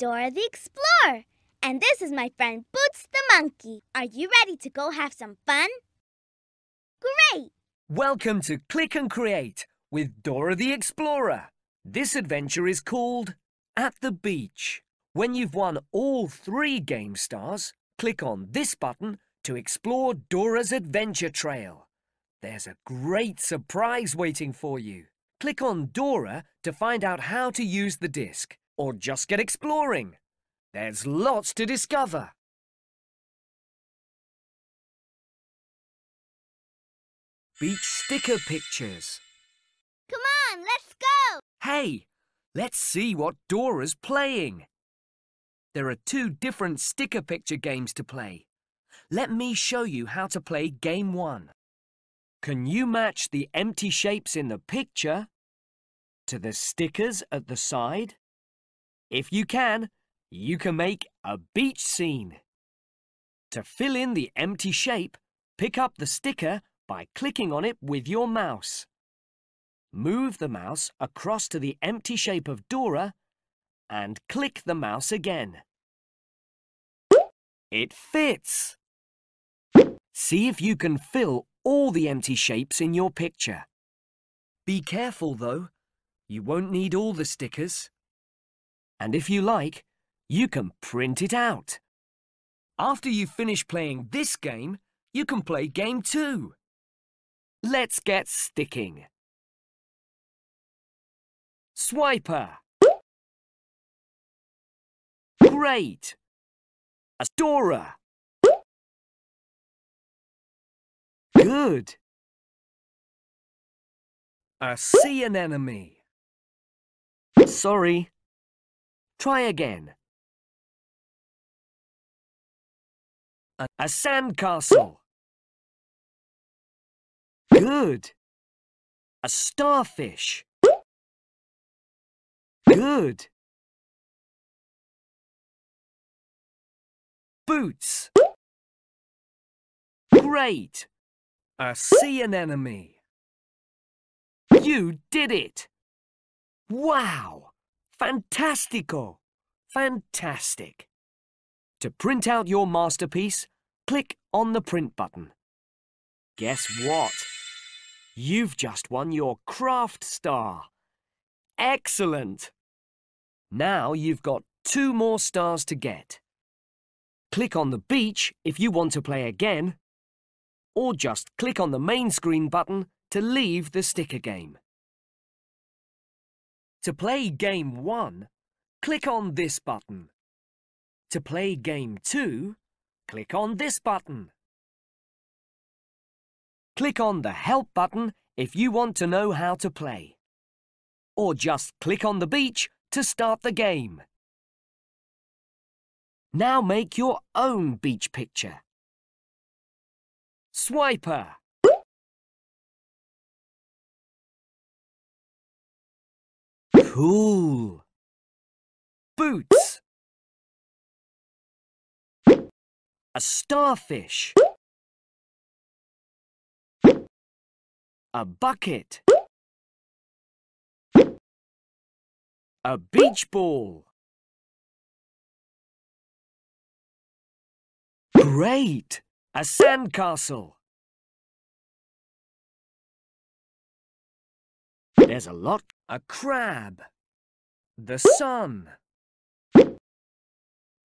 Dora the Explorer, and this is my friend Boots the Monkey. Are you ready to go have some fun? Great! Welcome to Click and Create with Dora the Explorer. This adventure is called At the Beach. When you've won all three game stars, click on this button to explore Dora's adventure trail. There's a great surprise waiting for you. Click on Dora to find out how to use the disc, or just get exploring. There's lots to discover. Beach sticker pictures. Come on, let's go! Hey, let's see what Dora's playing. There are two different sticker picture games to play. Let me show you how to play game one. Can you match the empty shapes in the picture to the stickers at the side? If you can, you can make a beach scene. To fill in the empty shape, pick up the sticker by clicking on it with your mouse. Move the mouse across to the empty shape of Dora and click the mouse again. It fits! See if you can fill all the empty shapes in your picture. Be careful though, you won't need all the stickers. And if you like, you can print it out. After you finish playing this game, you can play game two. Let's get sticking. Swiper. Great. Astora. Good. A sea anemone. Sorry. Try again. A, a sandcastle. Good. A starfish. Good. Boots. Great. A sea anemone. You did it! Wow! Fantastico! Fantastic! To print out your masterpiece, click on the print button. Guess what? You've just won your craft star. Excellent! Now you've got two more stars to get. Click on the beach if you want to play again, or just click on the main screen button to leave the sticker game. To play Game 1, click on this button. To play Game 2, click on this button. Click on the Help button if you want to know how to play. Or just click on the beach to start the game. Now make your own beach picture. Swiper. Cool. Boots. A starfish. A bucket. A beach ball. Great! A sandcastle. There's a lot. A crab. The sun.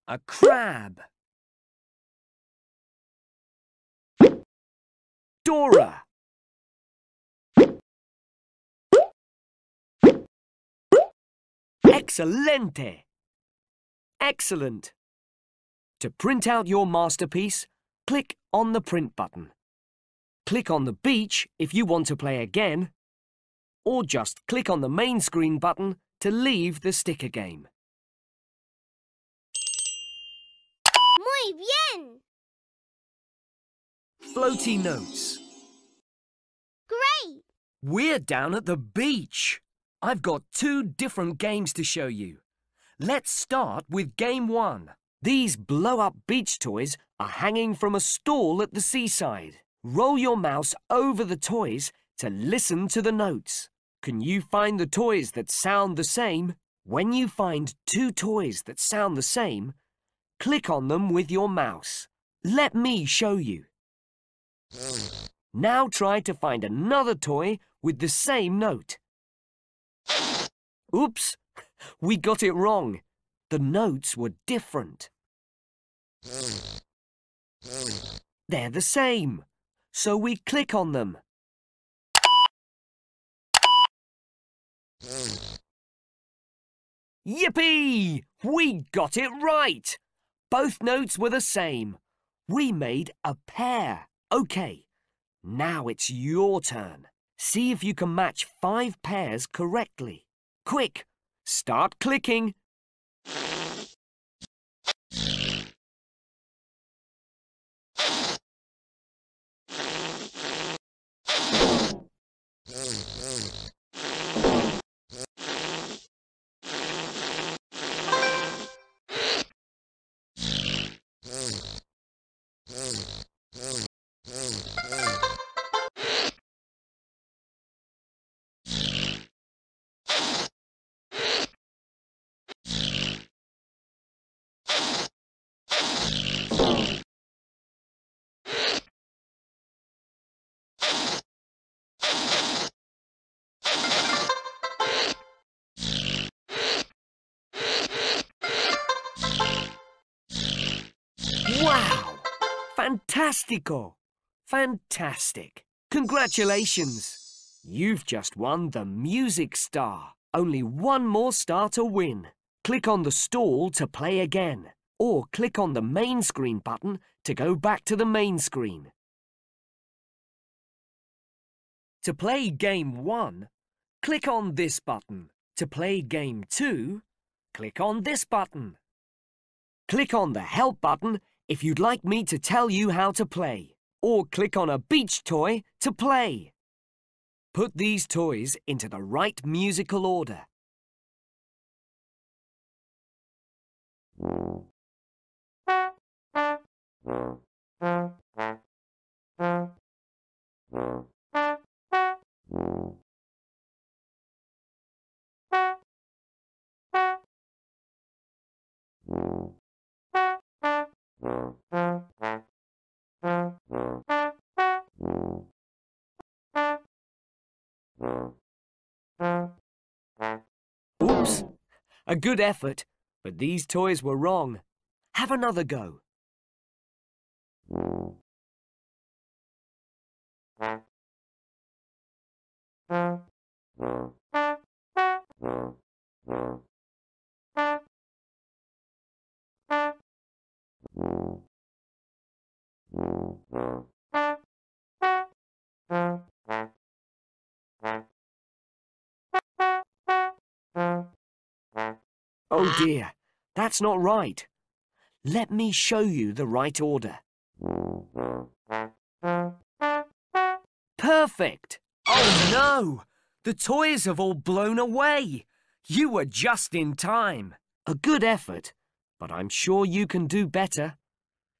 A crab. Dora. Excelente. Excellent. To print out your masterpiece, click on the print button. Click on the beach if you want to play again, or just click on the main screen button to leave the sticker game. Muy bien! Floaty notes. Great! We're down at the beach. I've got two different games to show you. Let's start with game one. These blow-up beach toys are hanging from a stall at the seaside. Roll your mouse over the toys to listen to the notes. Can you find the toys that sound the same? When you find two toys that sound the same, click on them with your mouse. Let me show you. Now try to find another toy with the same note. Oops, we got it wrong. The notes were different. They're the same, so we click on them. Yippee! We got it right! Both notes were the same. We made a pair. OK, now it's your turn. See if you can match five pairs correctly. Quick, start clicking. Fantastico! Fantastic! Congratulations! You've just won the Music Star. Only one more star to win. Click on the stall to play again, or click on the main screen button to go back to the main screen. To play Game 1, click on this button. To play Game 2, click on this button. Click on the Help button if you'd like me to tell you how to play, or click on a beach toy to play. Put these toys into the right musical order. A good effort, but these toys were wrong. Have another go. Oh dear, that's not right. Let me show you the right order. Perfect! Oh no! The toys have all blown away! You were just in time. A good effort, but I'm sure you can do better.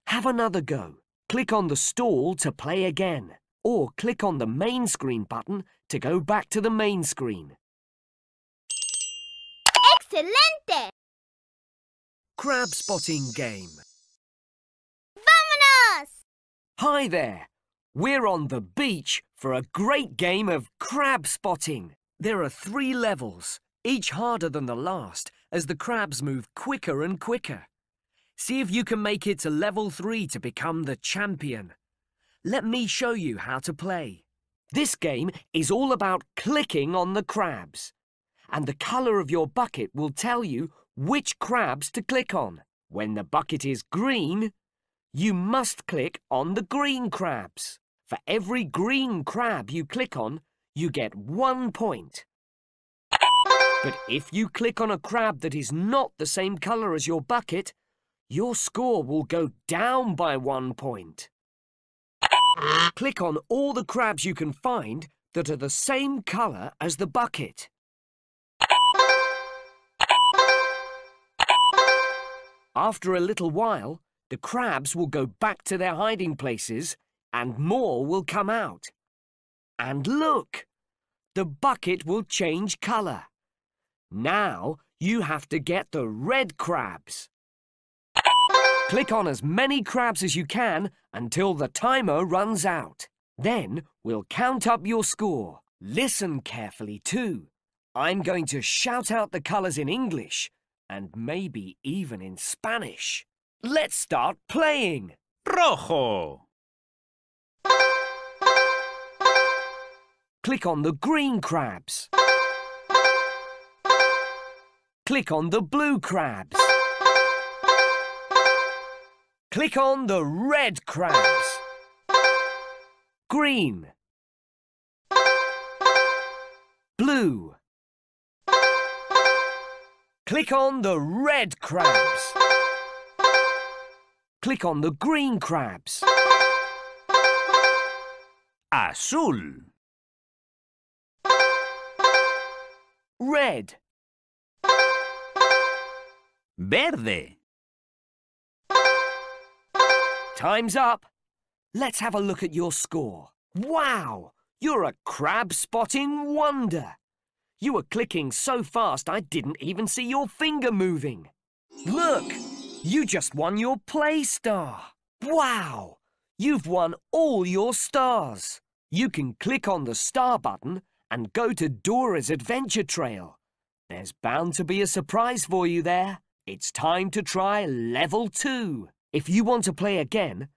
Have another go. Click on the stall to play again, or click on the main screen button to go back to the main screen. Excelente! Crab spotting game. Vámonos! Hi there! We're on the beach for a great game of crab spotting. There are three levels, each harder than the last, as the crabs move quicker and quicker. See if you can make it to level three to become the champion. Let me show you how to play. This game is all about clicking on the crabs. And the colour of your bucket will tell you which crabs to click on. When the bucket is green, you must click on the green crabs. For every green crab you click on, you get one point. But if you click on a crab that is not the same colour as your bucket, your score will go down by one point. Click on all the crabs you can find that are the same colour as the bucket. After a little while, the crabs will go back to their hiding places and more will come out. And look! The bucket will change colour. Now You have to get the red crabs. Click on as many crabs as you can until the timer runs out. Then we'll count up your score. Listen carefully too. I'm going to shout out the colours in English and maybe even in Spanish. Let's start playing. Rojo. Click on the green crabs. Click on the blue crabs. Click on the red crabs. Green. Blue. Click on the red crabs. Click on the green crabs. Azul. Red. Verde. Time's up. Let's have a look at your score. Wow! You're a crab spotting wonder. You were clicking so fast I didn't even see your finger moving. Look! You just won your play star. Wow! You've won all your stars. You can click on the star button and go to Dora's Adventure Trail. There's bound to be a surprise for you there. It's time to try level two. If you want to play again,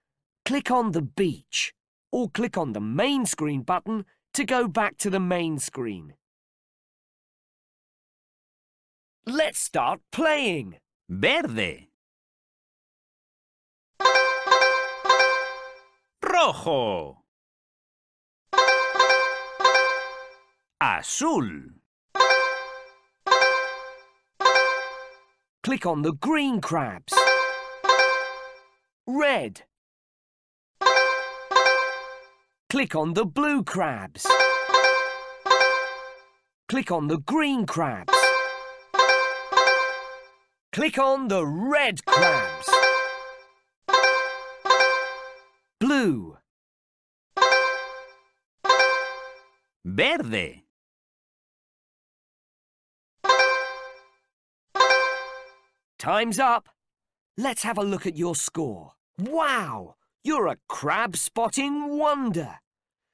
click on the beach or click on the main screen button to go back to the main screen. Let's start playing. Verde. Rojo. Azul. Click on the green crabs. Red. Click on the blue crabs. Click on the green crabs. Click on the red crabs. Blue. Verde. Time's up. Let's have a look at your score. Wow! You're a crab spotting wonder.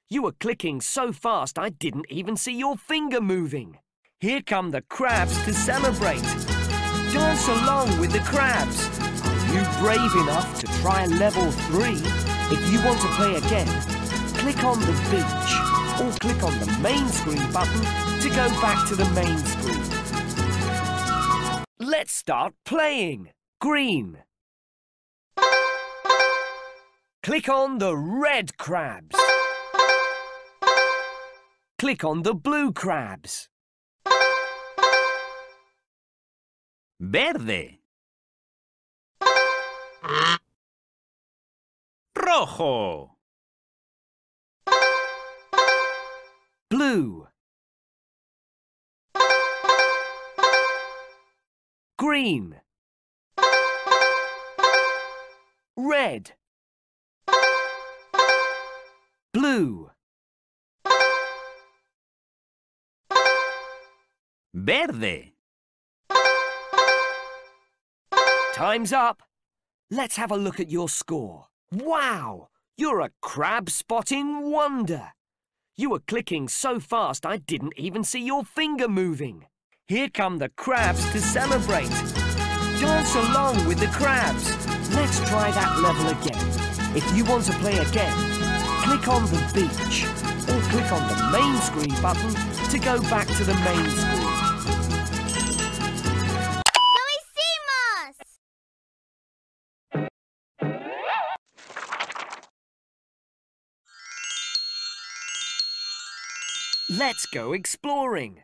You were clicking so fast I didn't even see your finger moving. Here come the crabs to celebrate. Dance along with the crabs. Are you brave enough to try level 3? If you want to play again, click on the beach or click on the main screen button to go back to the main screen. Let's start playing. Green. Click on the red crabs. Click on the blue crabs. Verde. Rojo. Blue. Green. Red. Blue. Verde. Time's up. Let's have a look at your score. Wow! You're a crab spotting wonder. You were clicking so fast I didn't even see your finger moving. Here come the crabs to celebrate. Dance along with the crabs. Let's try that level again. If you want to play again, click on the beach or click on the main screen button to go back to the main screen. Let's go exploring.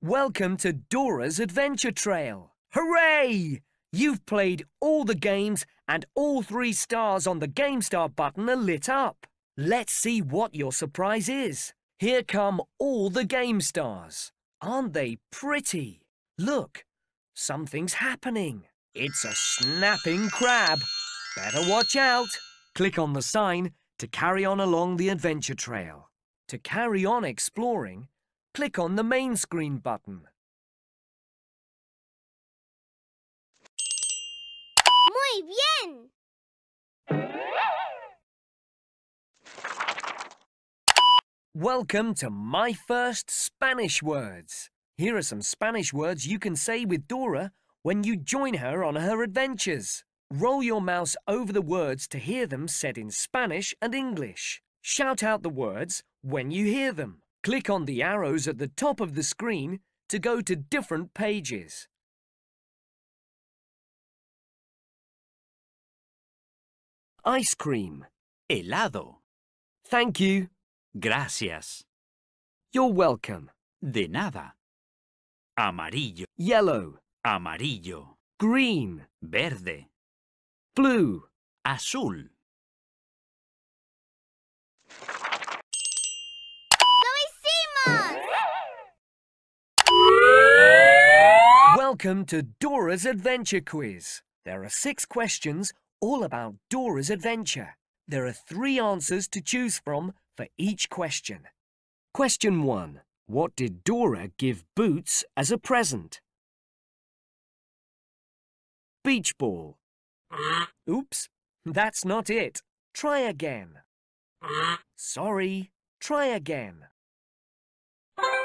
Welcome to Dora's Adventure Trail. Hooray! You've played all the games and all three stars on the Game Star button are lit up. Let's see what your surprise is. Here come all the Game Stars. Aren't they pretty? Look, something's happening. It's a snapping crab. Better watch out. Click on the sign to carry on along the adventure trail. To carry on exploring, click on the main screen button. Muy bien! Welcome to My First Spanish Words. Here are some Spanish words you can say with Dora when you join her on her adventures. Roll your mouse over the words to hear them said in Spanish and English. Shout out the words when you hear them. Click on the arrows at the top of the screen to go to different pages. Ice cream. Helado. Thank you. Gracias. You're welcome. De nada. Amarillo. Yellow. Amarillo. Green. Verde. Blue. Azul. Welcome to Dora's Adventure Quiz. There are six questions all about Dora's adventure. There are three answers to choose from for each question. Question 1. What did Dora give Boots as a present? Beach ball. Oops, that's not it. Try again. Sorry, try again.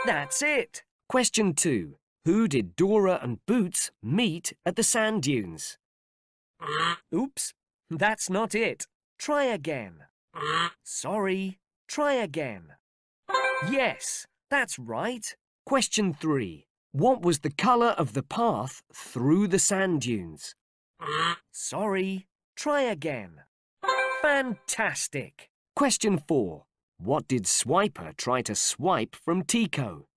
That's it. Question 2. Who did Dora and Boots meet at the sand dunes? Oops, that's not it. Try again. Sorry, try again. Yes, that's right. Question 3. What was the colour of the path through the sand dunes? Sorry, try again. Fantastic. Question 4. What did Swiper try to swipe from Tico?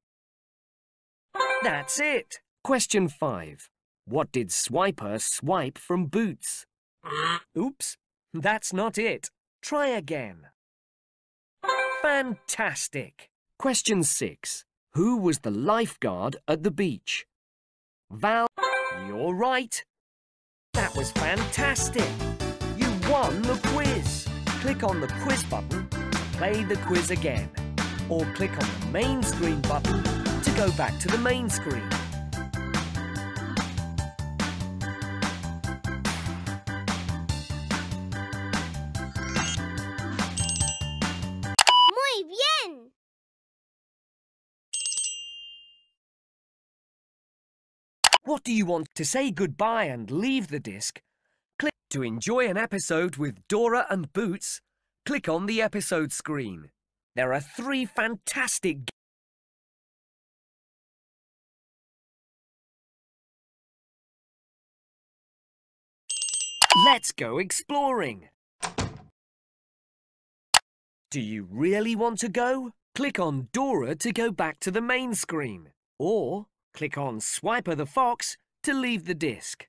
That's it. Question 5. What did Swiper swipe from Boots? Oops, that's not it. Try again. Fantastic. Question 6. Who was the lifeguard at the beach? Val, you're right. That was fantastic. You won the quiz. Click on the quiz button to play the quiz again. Or click on the main screen button to go back to the main screen. Muy bien. What do you want to say goodbye and leave the disc? Click to enjoy an episode with Dora and Boots. Click on the episode screen. There are three fantastic Let's go exploring. Do you really want to go? Click on Dora to go back to the main screen. Or click on Swiper the Fox to leave the disc.